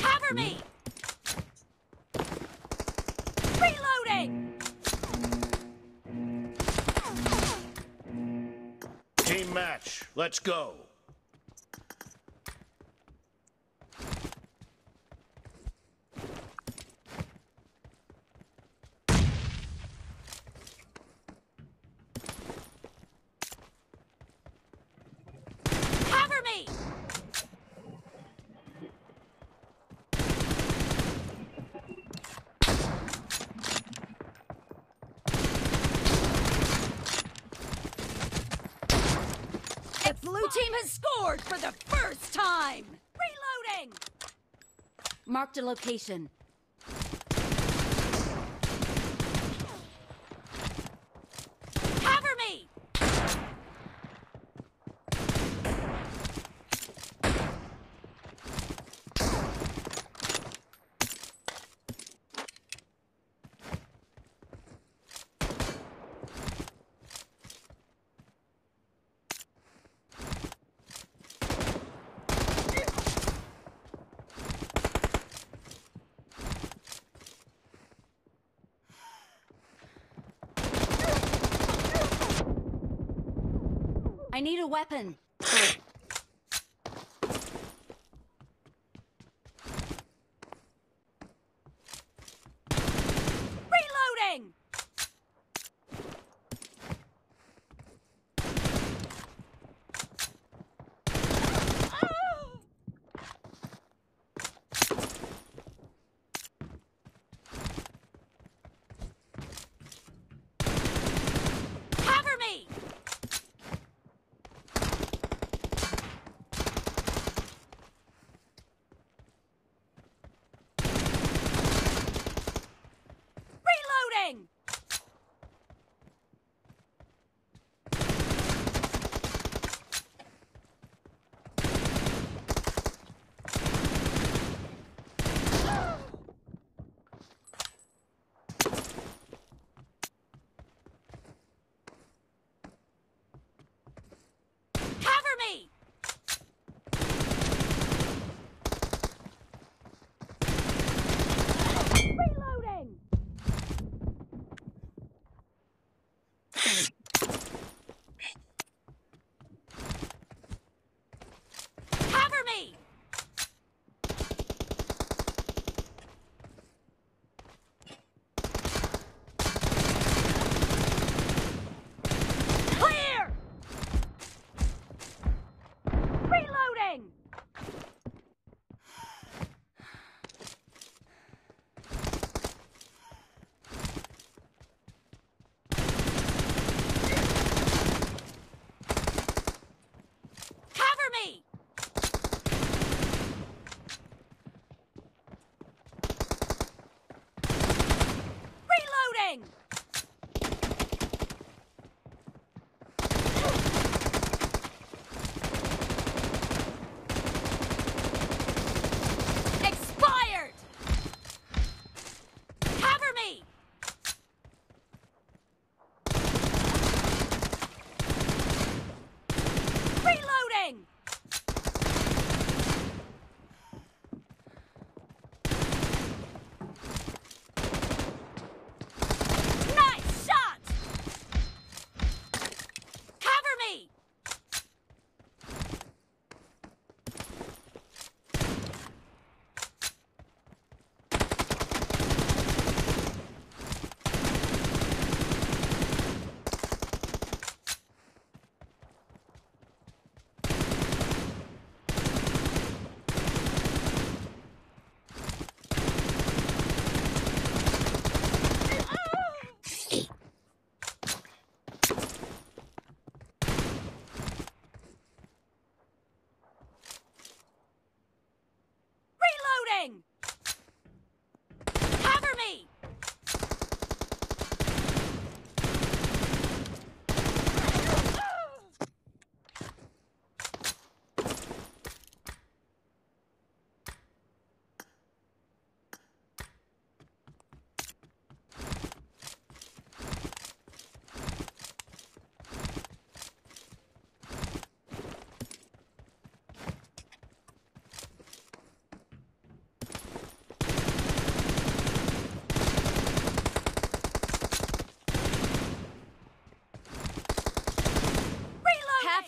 Cover me! Reloading! Team match. Let's go. Team has scored for the first time! Reloading! Marked a location. Cover me! I need a weapon.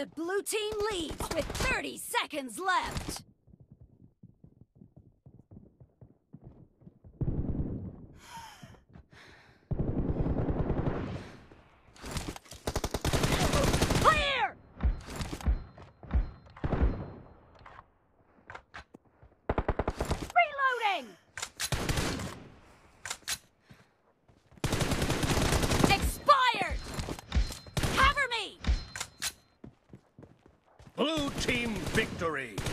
The blue team leads with 30 seconds left. Team victory.